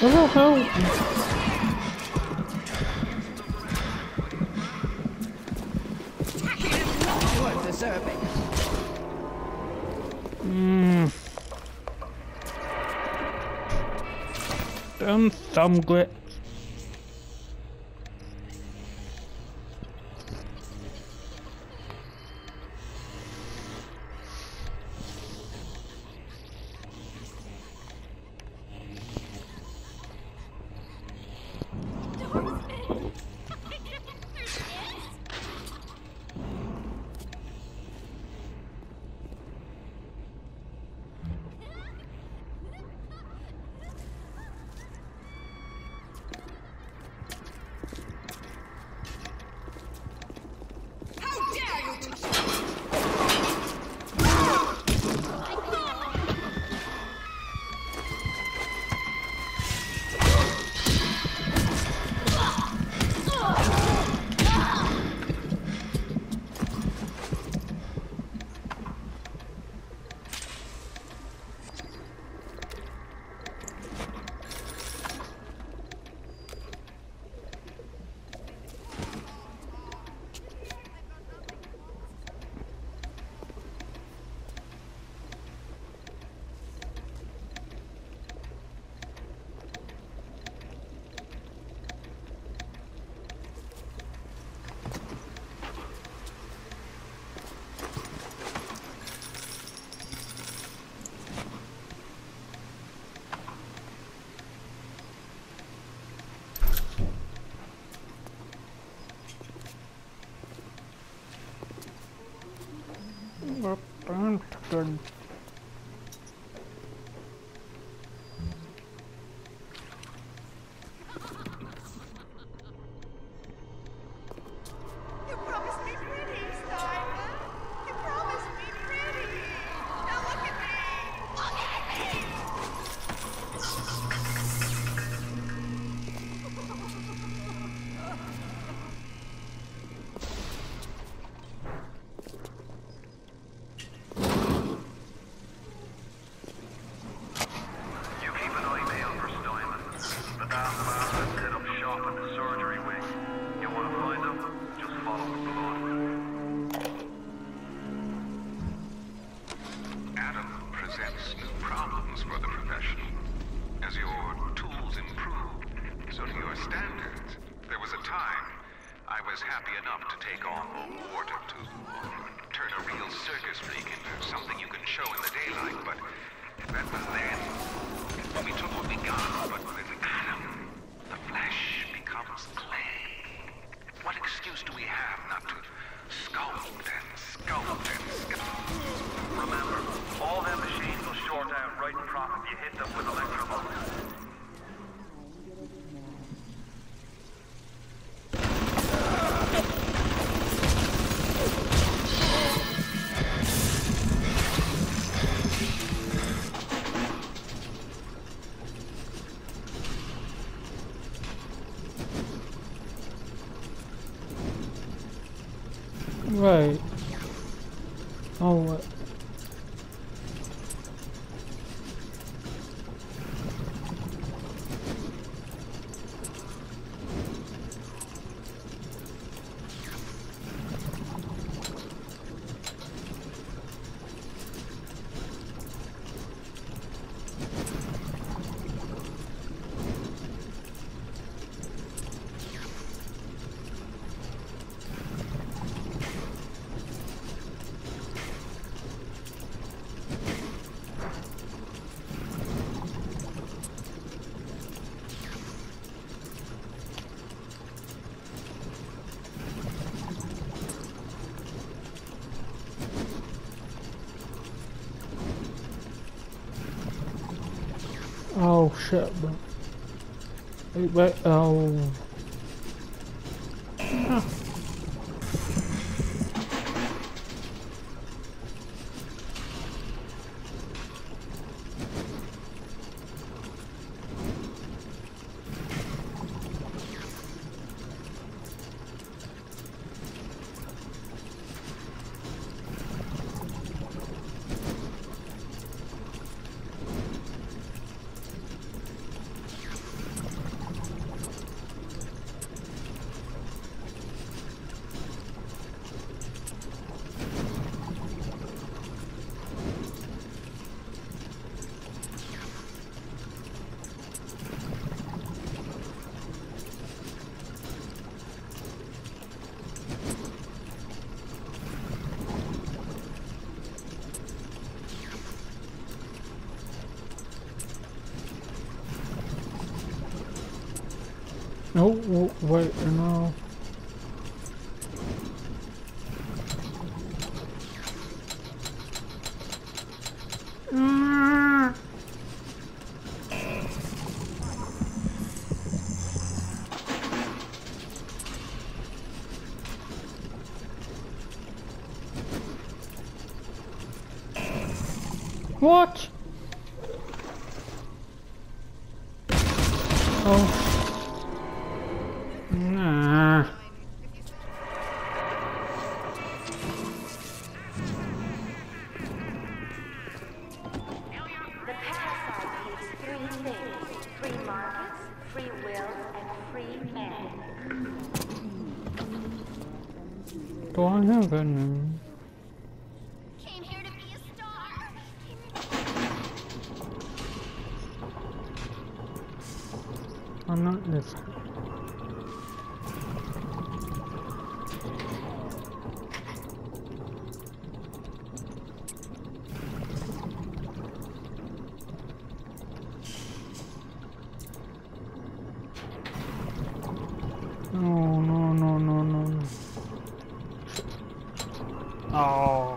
Hello, hello. Some grit. turn Oh, shit, bro. Wait, wait, oh. Oh, no, w- wait, no. Oh.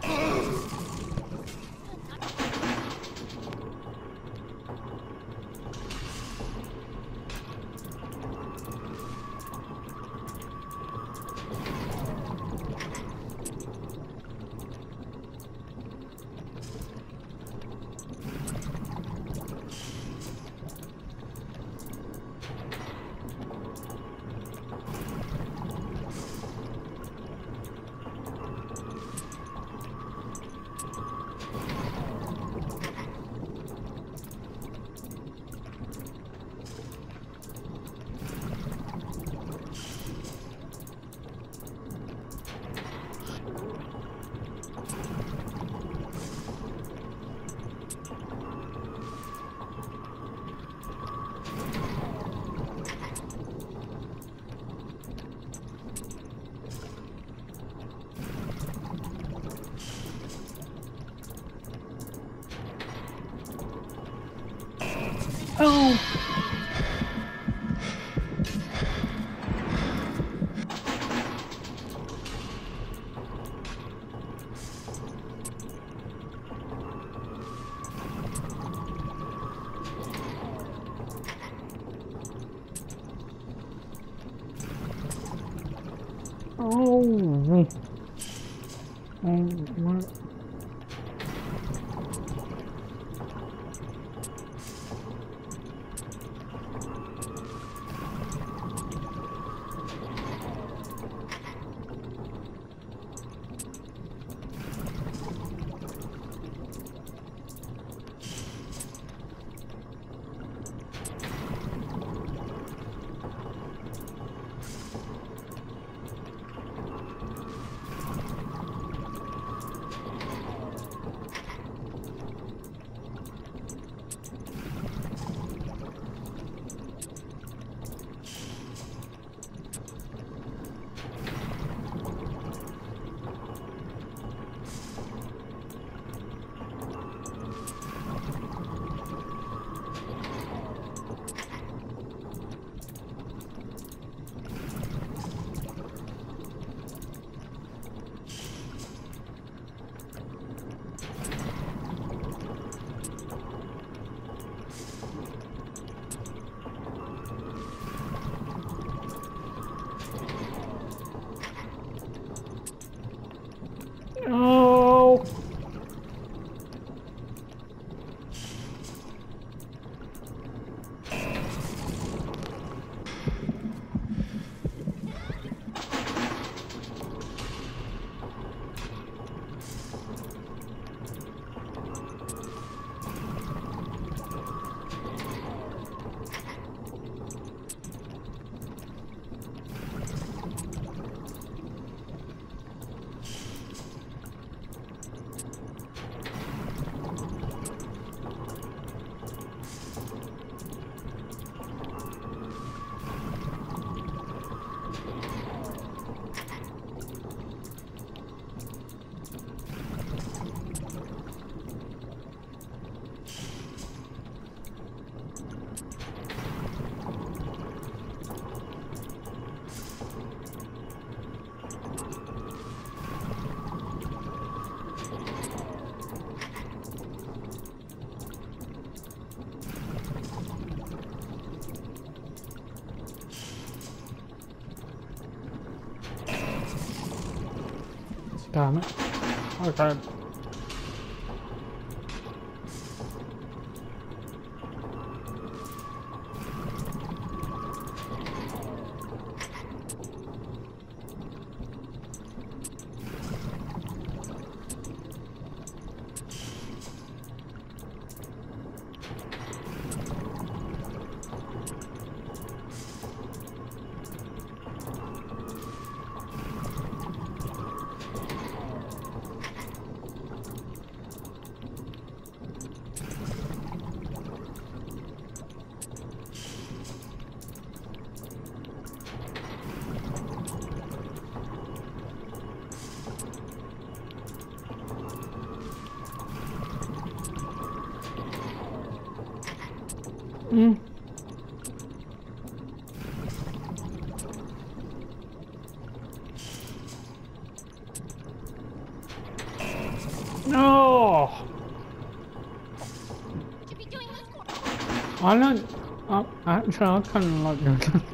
Damn it. Okay. I'm not, I, actually, I kind of like the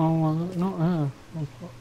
Oh, no, uh,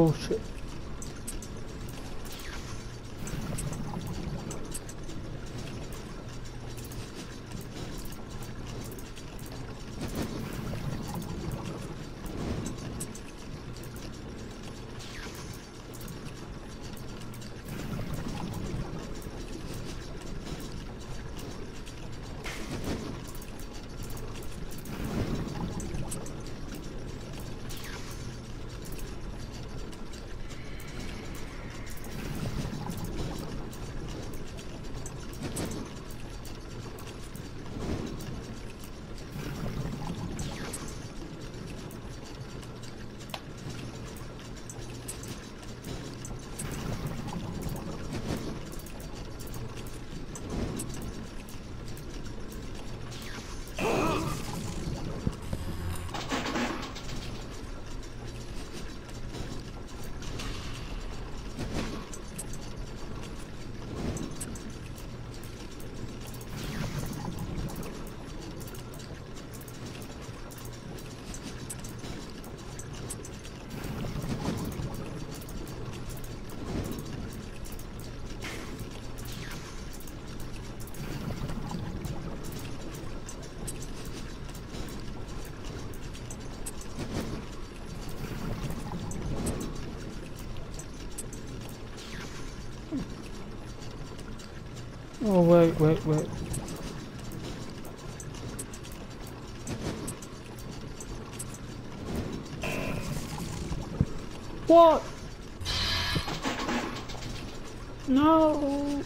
Poxa. Oh, wait, wait, wait. What? No.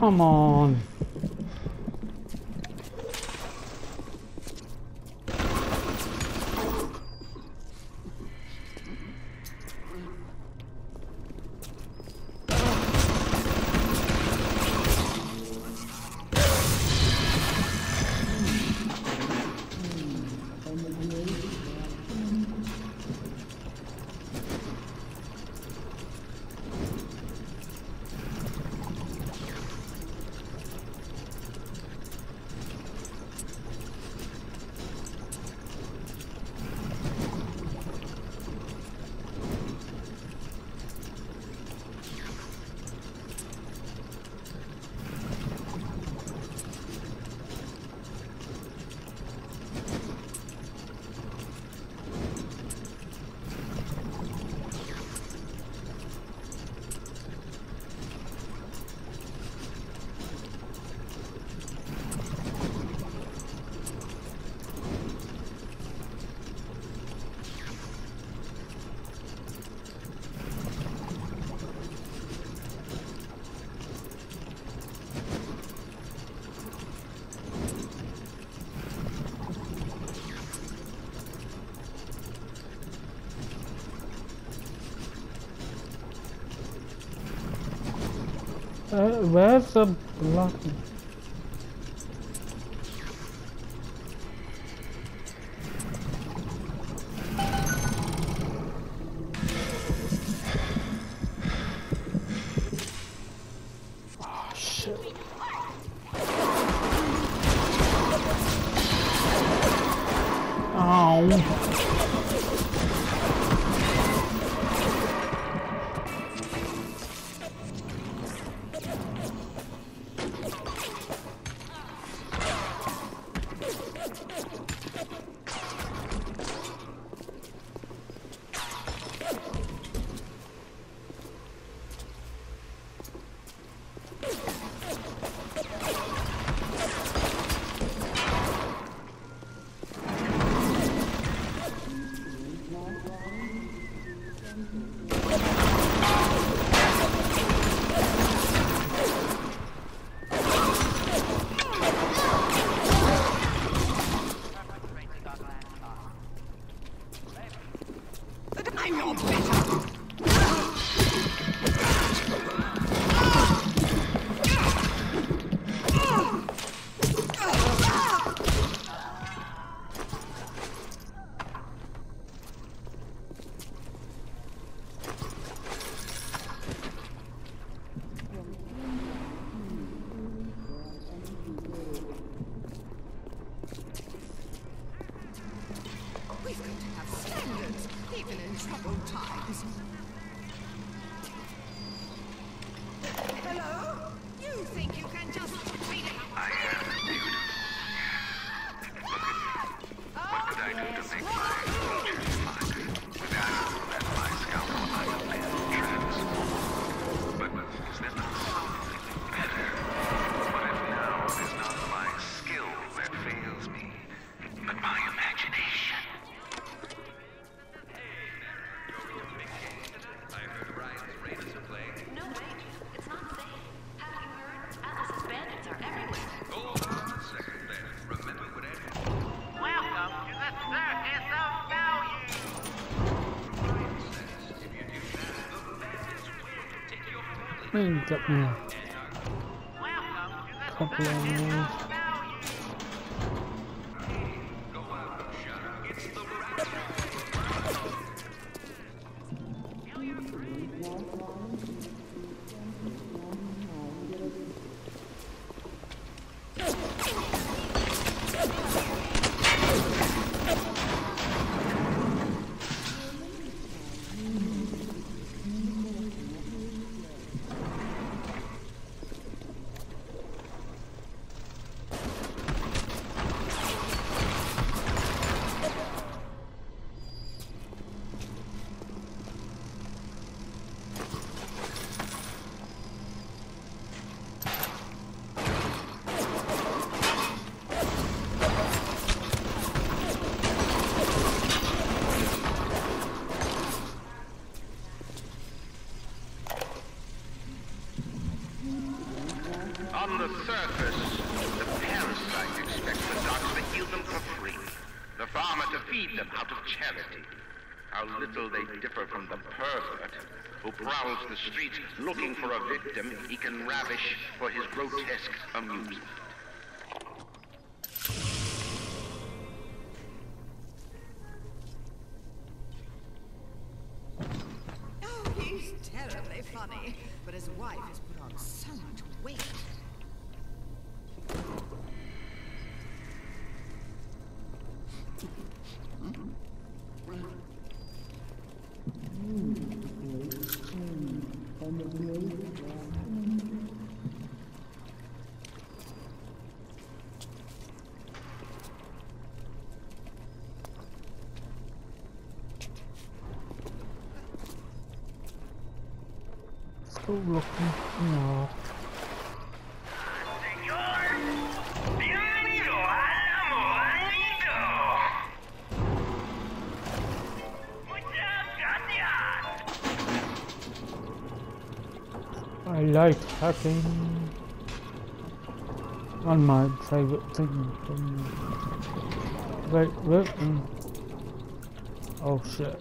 Come on. where's the block? Hmm, me, get me a couple of. The streets looking for a victim he can ravish for his grotesque amusement. I like hacking. On my favorite thing. Wait, wait. mm. Oh shit.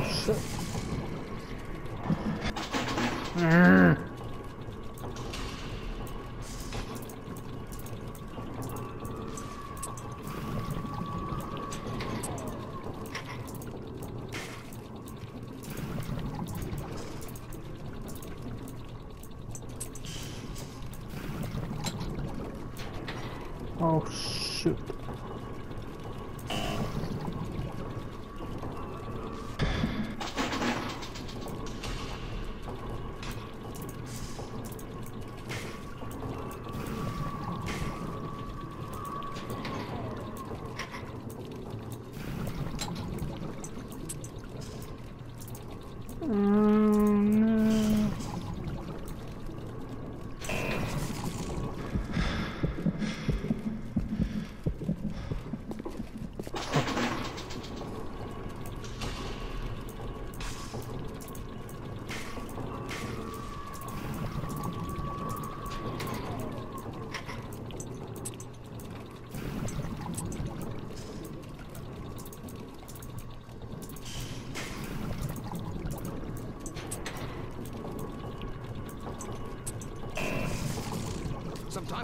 Oh shit.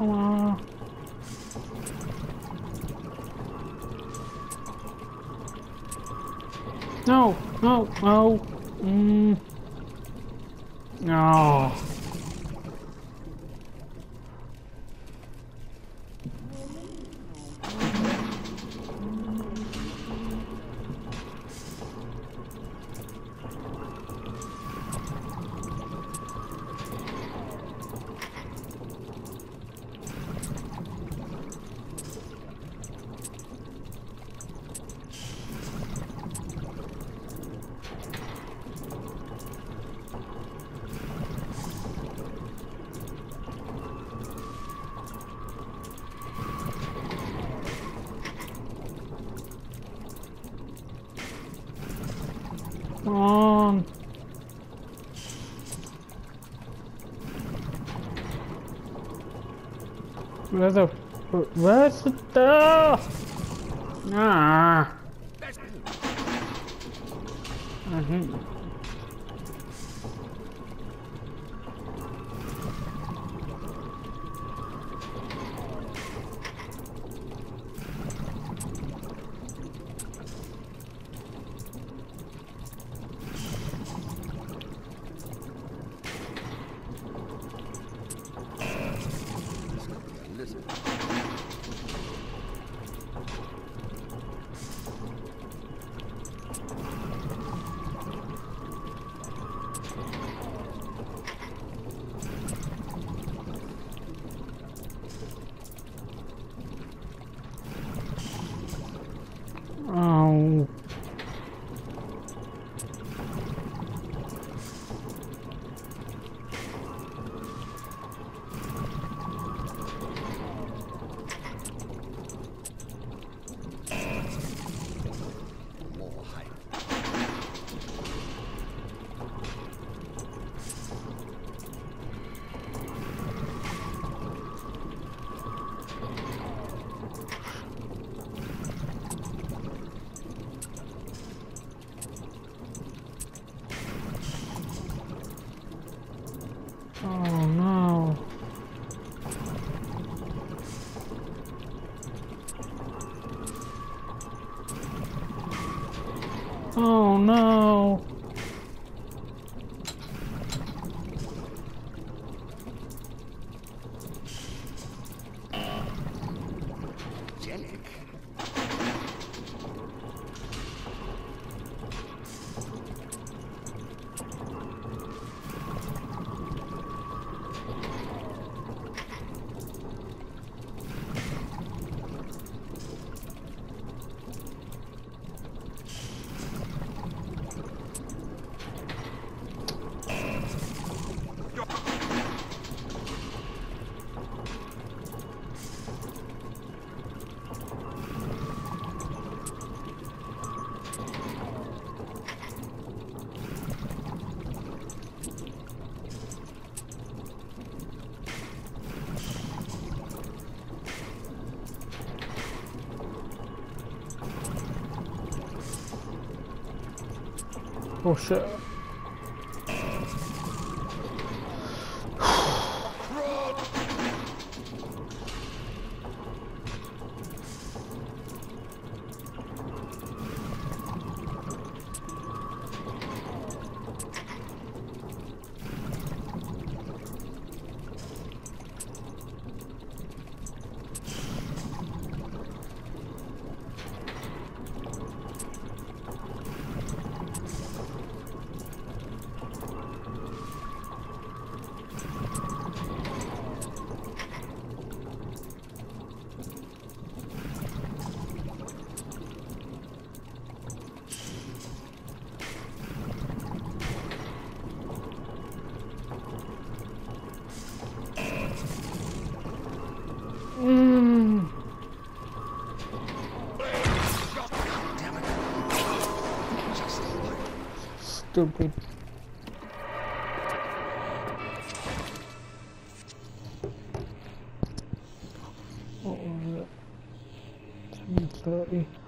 Oh. No, no, no. Mm. No. Where the where's the? Ah. Mhm. Oh. panic. Oh shit. stupid. Oh, yeah. I'm.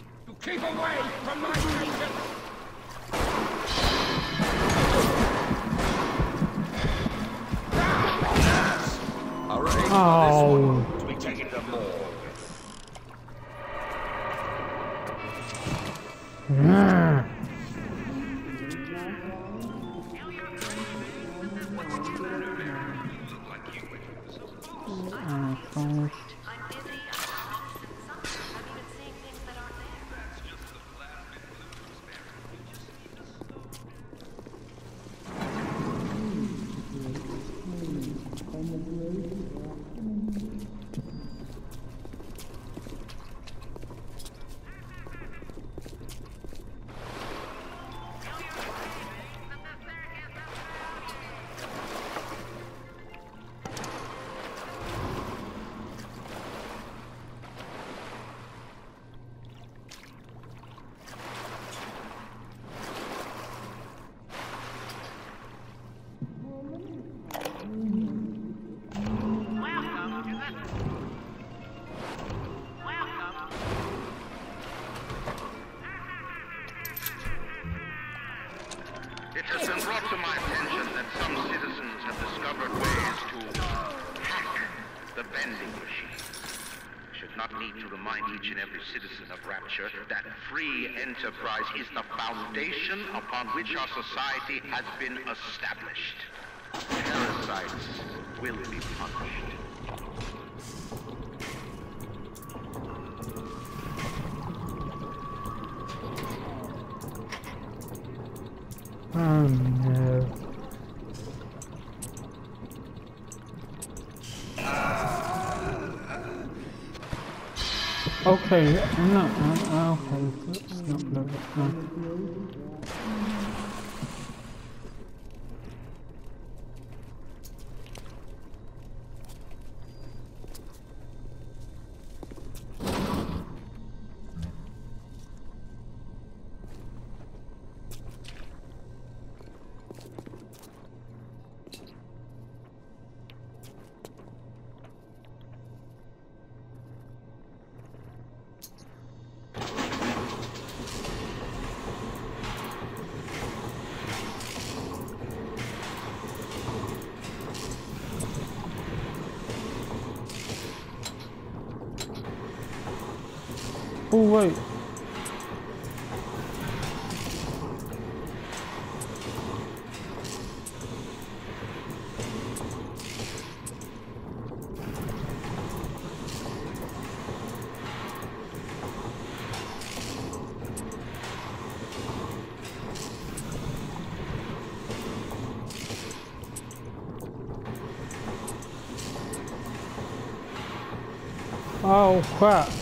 Uh, free enterprise is the foundation upon which our society has been established. Parasites will be punished. Oh, wait. Oh crap.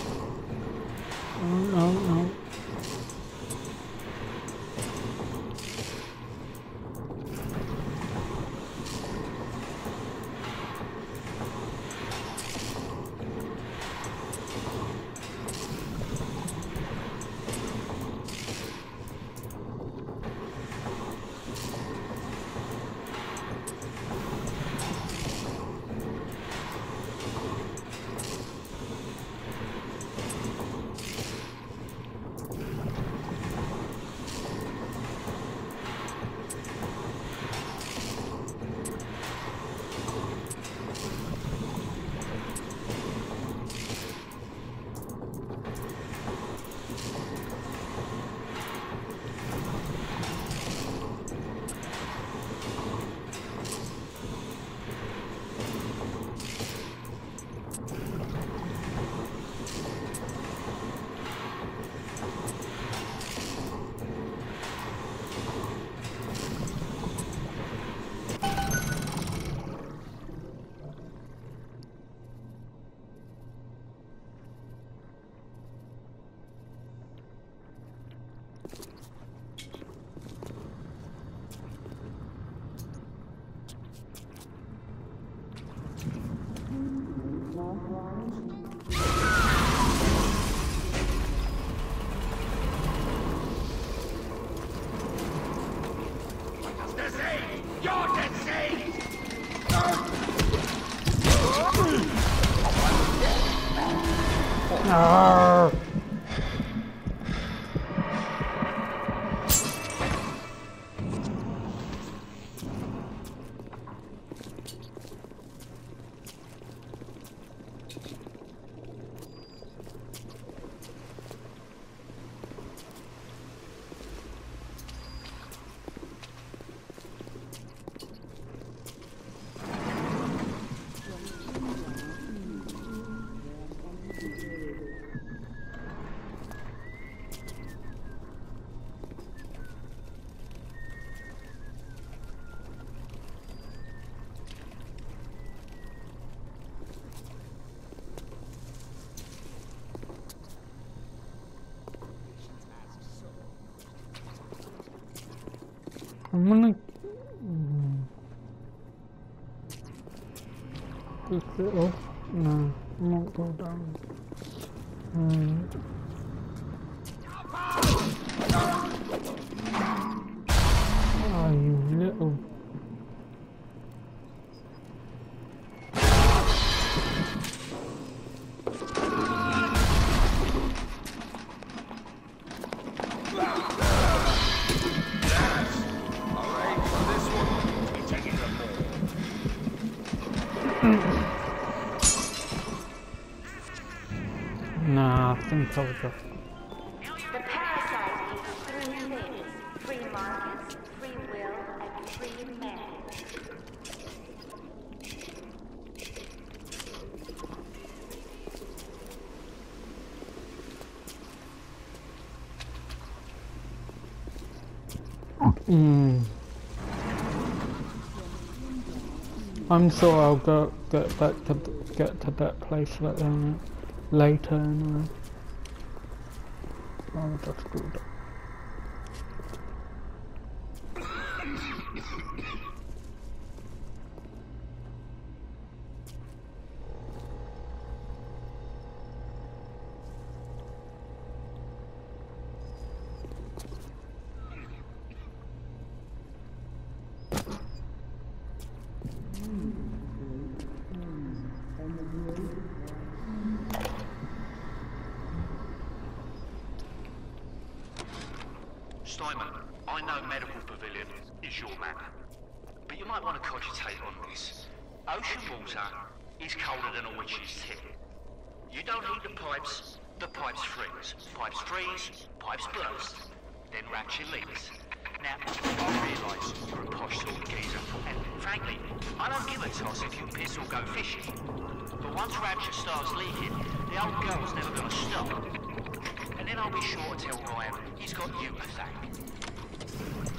I'm gonna mm, pick it up. No, I won't go down. Free men. Mm. I'm sure I'll go get back to get to that place la- um, later anyway. I'll just do that. Steinman, once Rapture starts leaking, the old girl's never gonna stop. And then I'll be sure to tell Ryan he's got you to thank.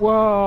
Oh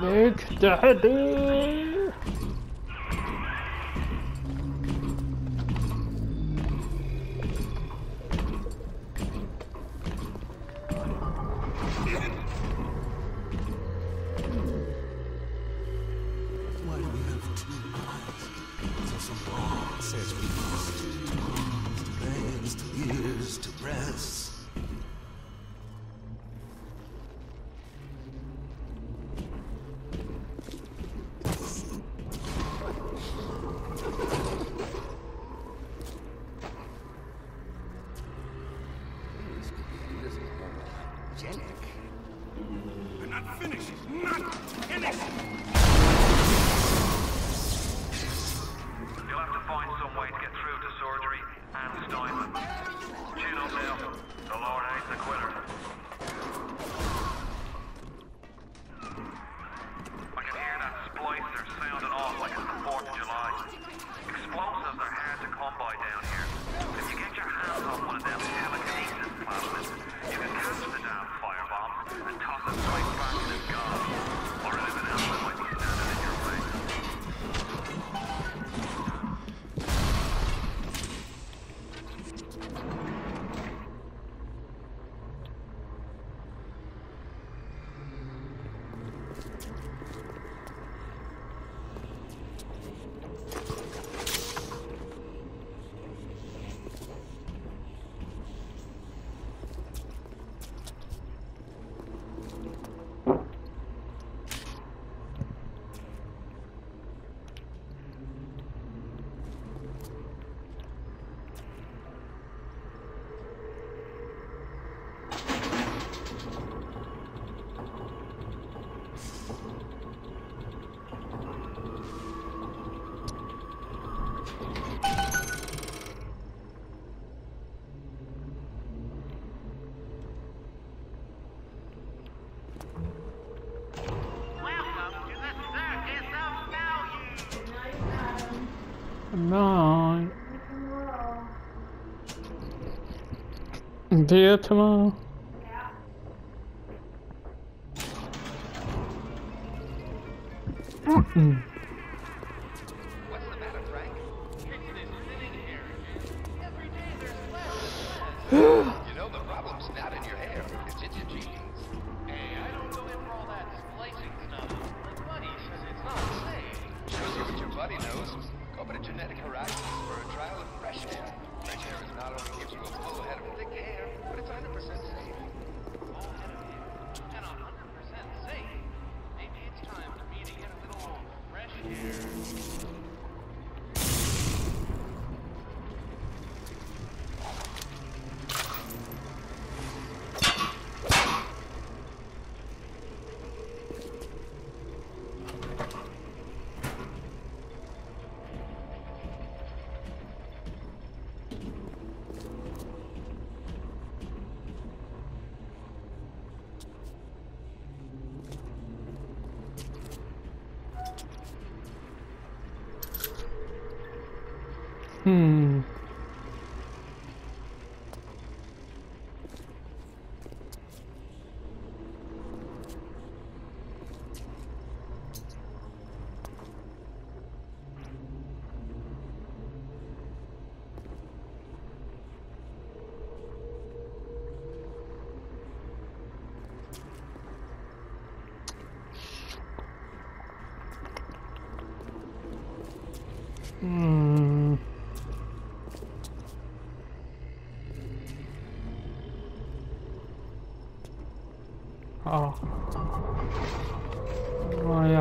Make the header! Dear tomorrow. Yeah.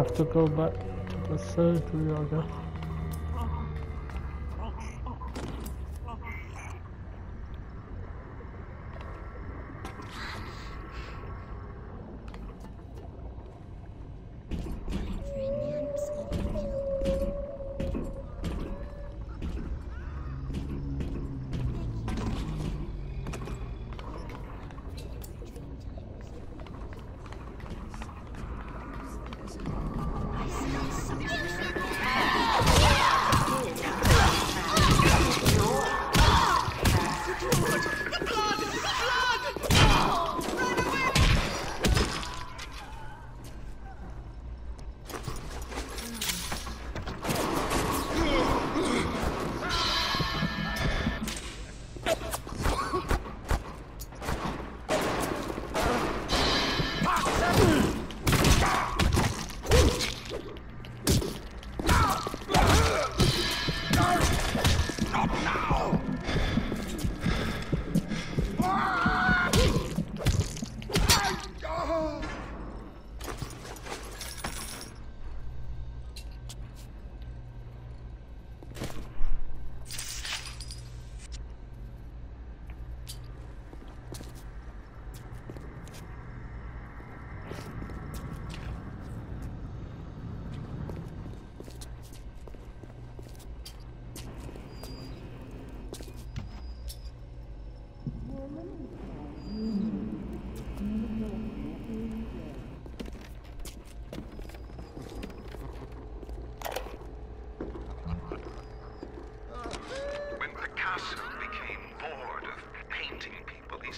obstacle, but to the surgery I.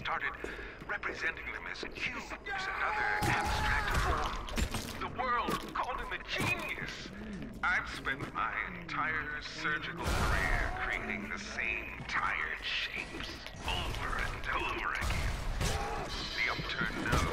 started representing them as cubes and other abstract forms. The world called him a genius. I've spent my entire surgical career creating the same tired shapes over and over again. The upturned nose,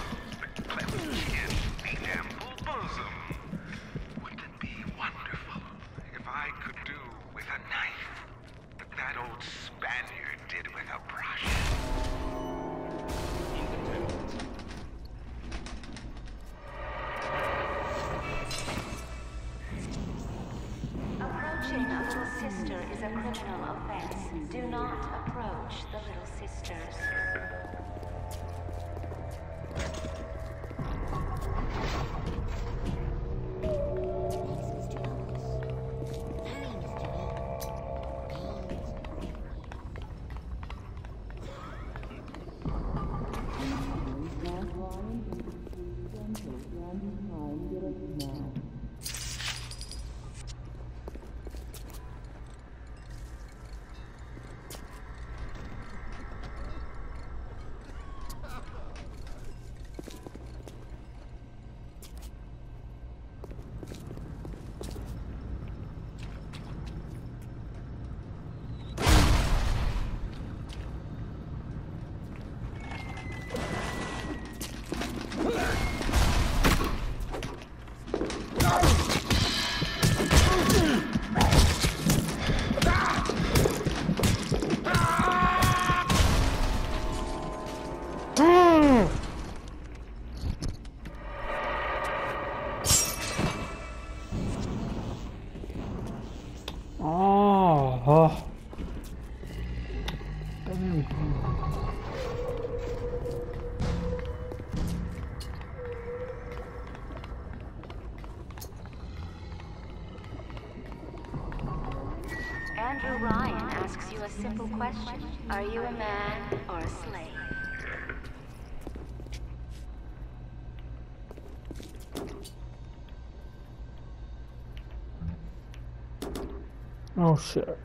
shit.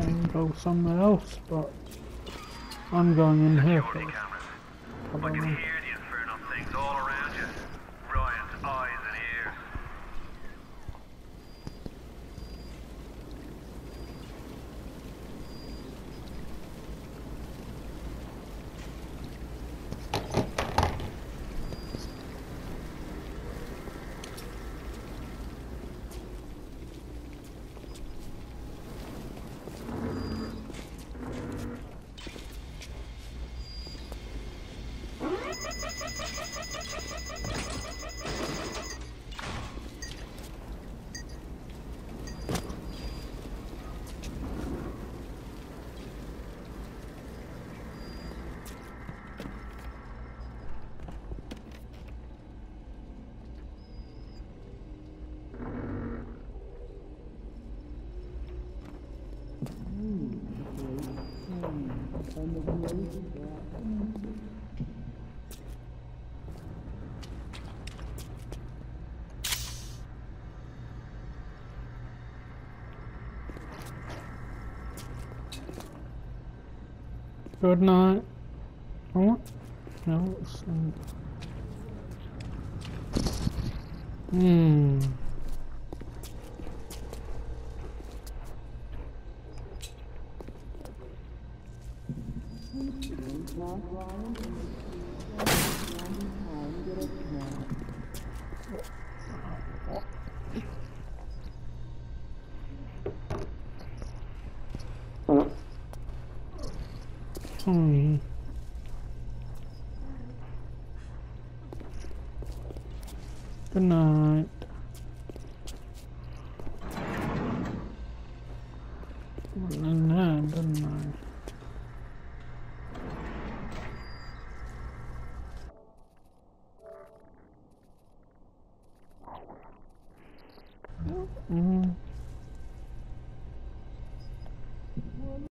Saying go somewhere else, but I'm going in here first. cameras. I Come can on. hear the inferno things all around you. Ryan's eyes and ears. Good night. What? No. Hmm. Good night. Uh,